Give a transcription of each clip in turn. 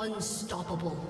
Unstoppable.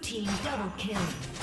Team double kill.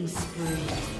Killing spree.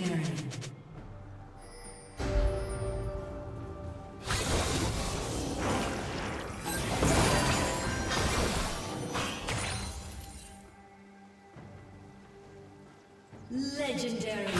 Legendary. Legendary.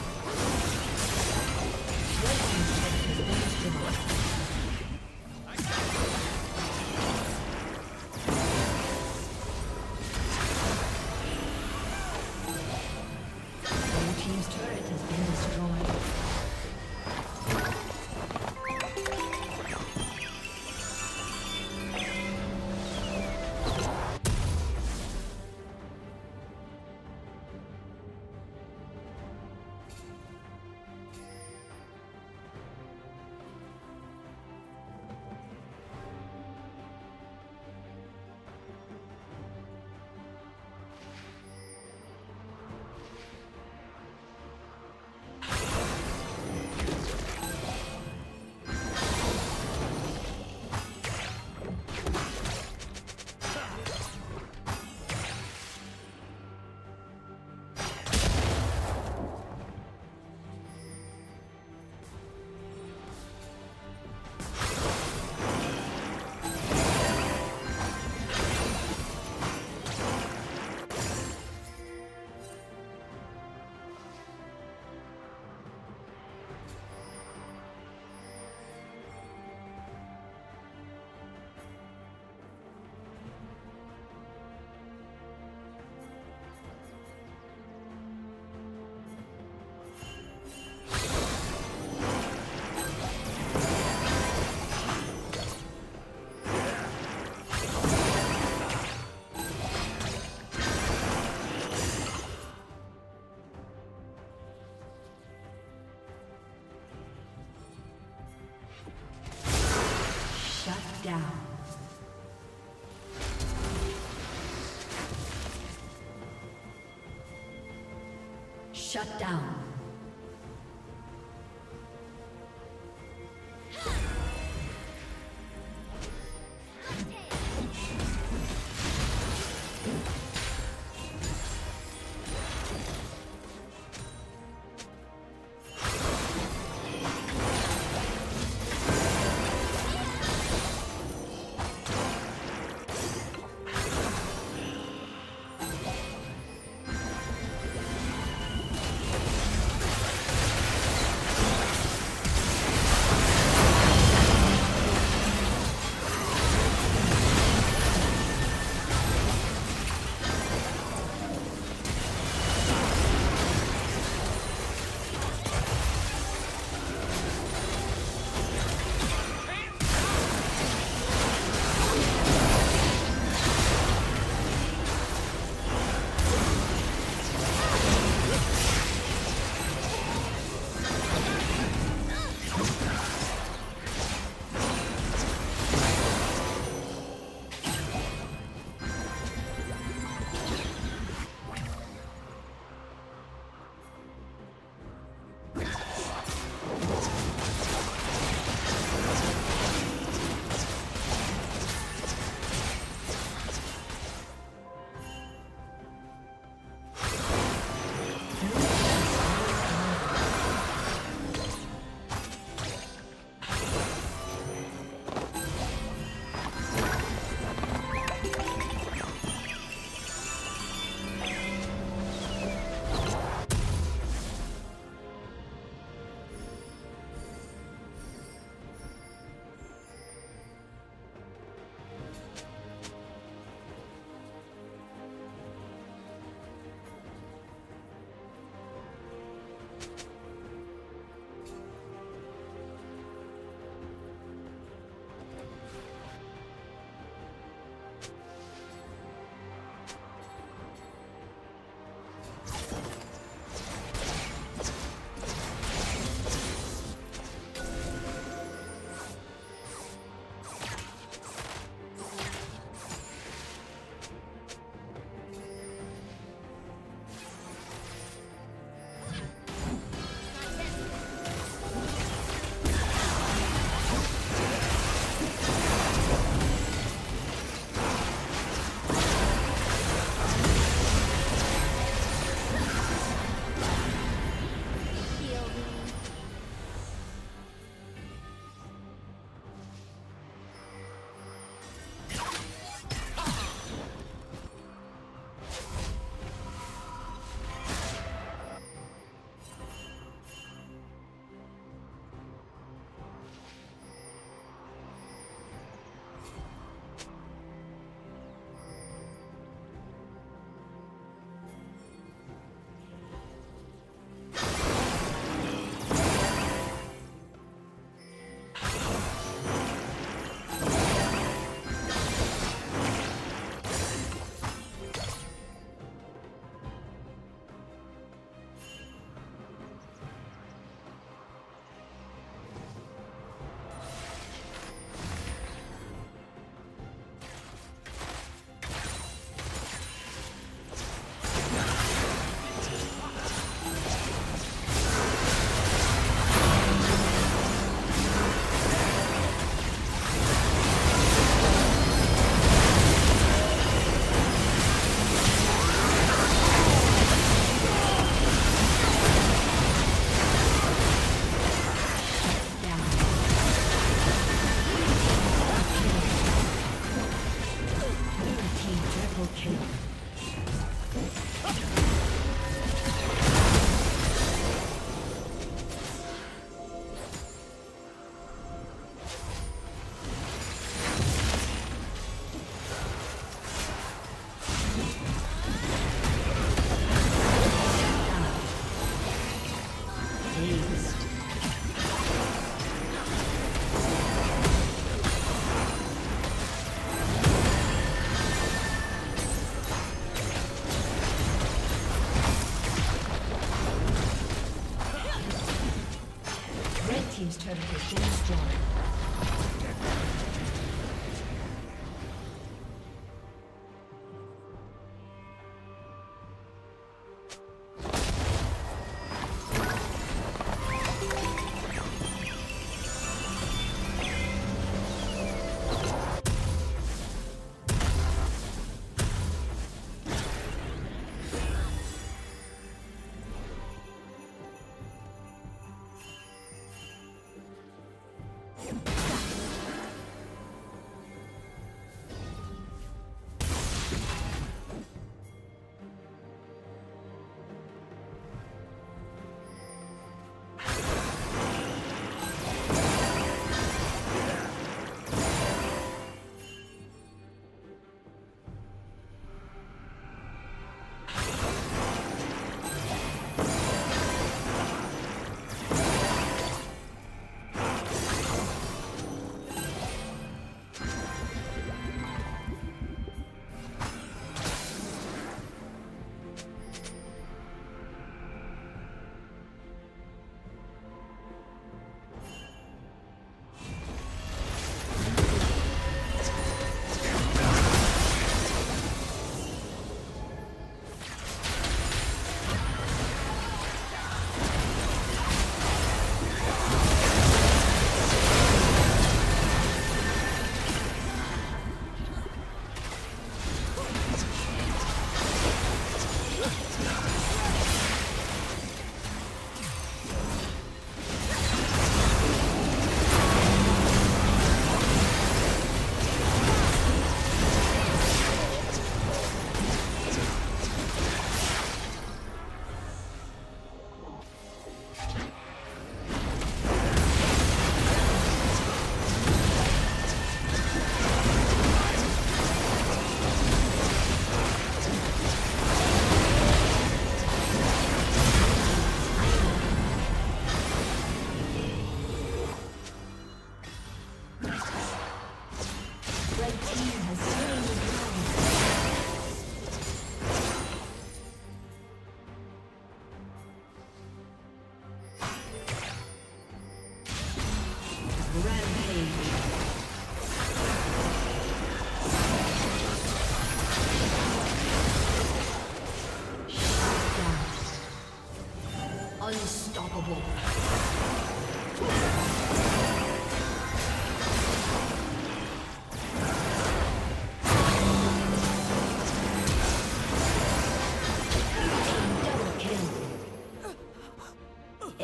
Shut down.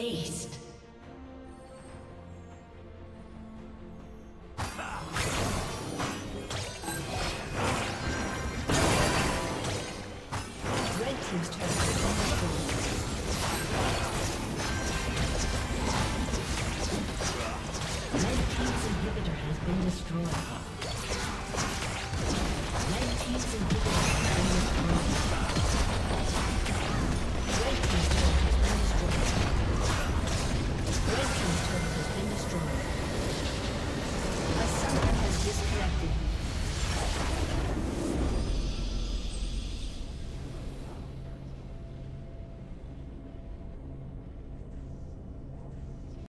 Been